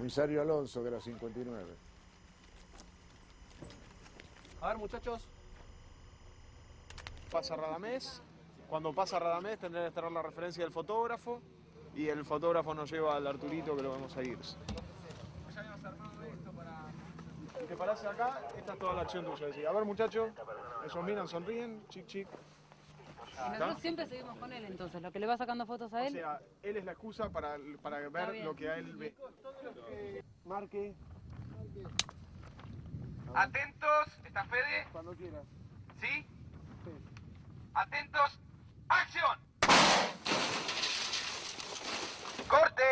Comisario Alonso de la 59. A ver, muchachos. Pasa Radamés. Cuando pasa Radamés tendrá que estar la referencia del fotógrafo y el fotógrafo nos lleva al Arturito que lo vamos a ir. Ya habíamos armado esto para... Te parás acá, esta es toda la acción tuya. A ver, muchachos, esos miran, sonríen, chic, chic. Y nosotros siempre seguimos con él, entonces, lo que le va sacando fotos a O él. sea, él es la excusa para, para ver lo que a él ve. Marque. Atentos, ¿está Fede? Cuando quieras. ¿Sí? Atentos, acción. Corte.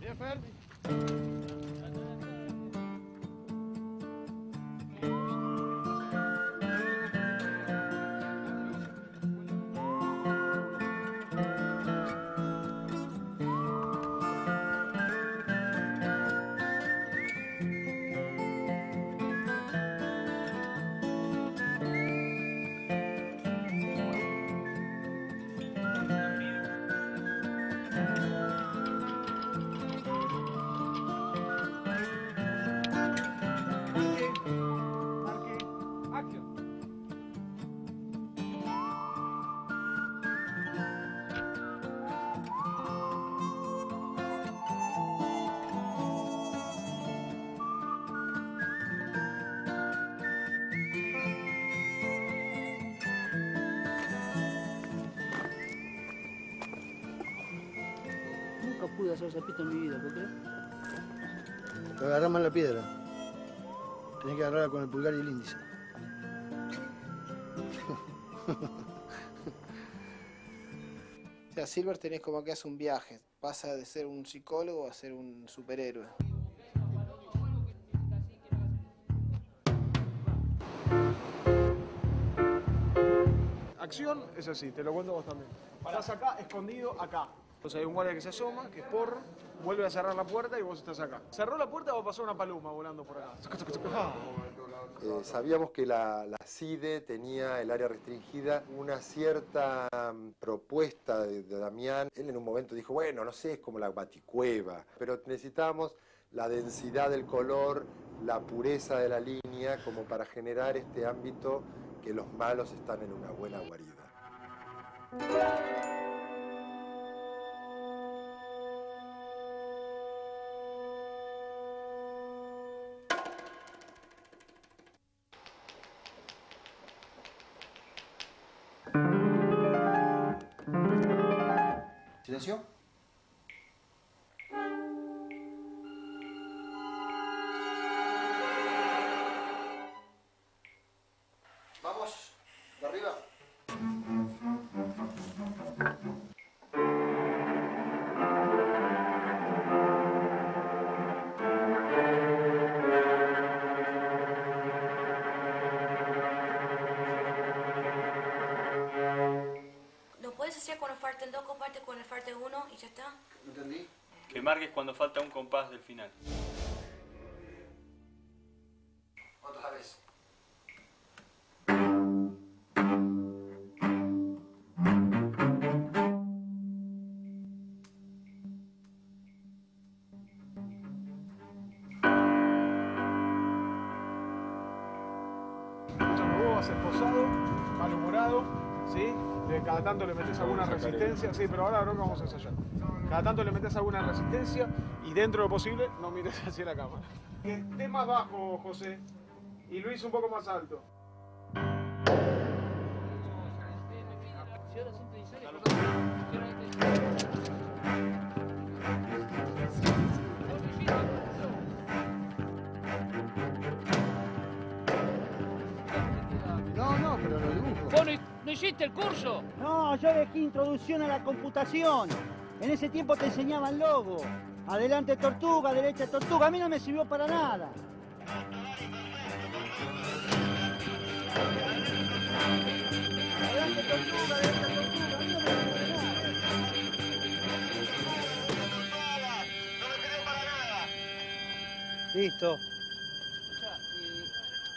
Bien, Fer. Pude hacer cepito en mi vida, ¿por qué? Te agarrás mal la piedra. Tenés que agarrarla con el pulgar y el índice. O sea, Silver tenés como que hace un viaje. Pasa de ser un psicólogo a ser un superhéroe. Acción es así, te lo cuento vos también. Parás acá, escondido acá. Entonces hay un guardia que se asoma, que es porro, vuelve a cerrar la puerta y vos estás acá. Cerró la puerta, a pasar una paloma volando por acá. Eh, sabíamos que la, la CIDE tenía el área restringida una cierta mm, propuesta de, de Damián. Él en un momento dijo, bueno, no sé, es como la baticueva, pero necesitábamos la densidad del color, la pureza de la línea, como para generar este ámbito que los malos están en una buena guarida. ¿Silencio? Falten dos compartes con el falte uno y ya está? ¿No entendí? Que marques cuando falta un compás del final. Otra vez. Esposado, malhumorado, ¿sí? De cada tanto le metes alguna resistencia, sí, pero ahora que vamos a ensayar. Cada tanto le metes alguna resistencia y dentro de lo posible no mires hacia la cámara. Que esté más bajo, José, y Luis un poco más alto. No, no, pero lo dibujo. ¿Vos no, no hiciste el curso? No, yo dejé introducción a la computación. En ese tiempo te enseñaban logo. Adelante tortuga, derecha tortuga. A mí no me sirvió para nada. Adelante tortuga, derecha tortuga. A mí no me sirvió para nada. Listo.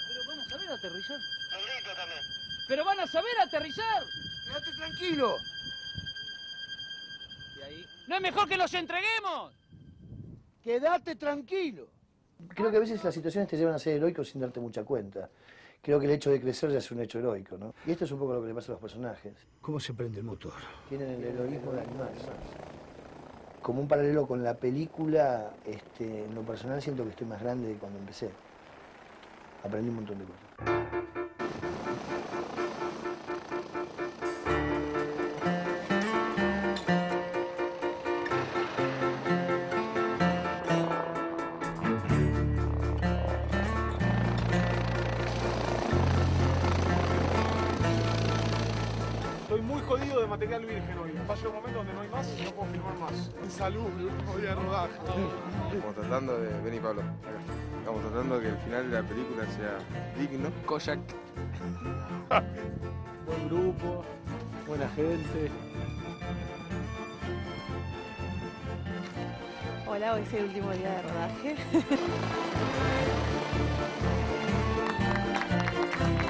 Pero van a saber aterrizar. Pero van a saber aterrizar. Quédate tranquilo. ¿No es mejor que los entreguemos? quédate tranquilo. Creo que a veces las situaciones te llevan a ser heroico sin darte mucha cuenta. Creo que el hecho de crecer ya es un hecho heroico, ¿no? Y esto es un poco lo que le pasa a los personajes. ¿Cómo se prende el motor? Tienen el heroísmo de animales. Como un paralelo con la película, este, en lo personal siento que estoy más grande de cuando empecé. Aprendí un montón de cosas. Jodido de material virgen hoy. Va a llegar un momento donde no hay más y no puedo filmar más. En salud, voy a rodar. Estamos tratando de. Vení, Pablo. acá. Estamos tratando de que el final de la película sea digno. Koyak. Buen grupo, buena gente. Hola, hoy es el último día de rodaje.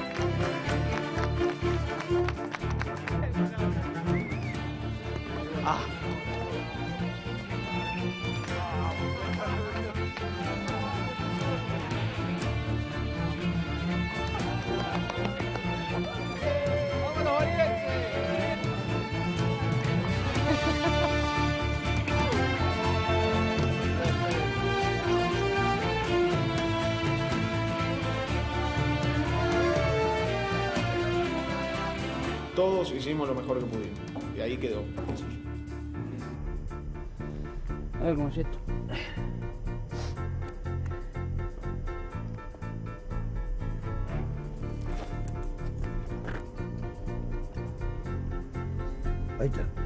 Todos hicimos lo mejor que pudimos. Y ahí quedó. A ver cómo es esto. Ahí está.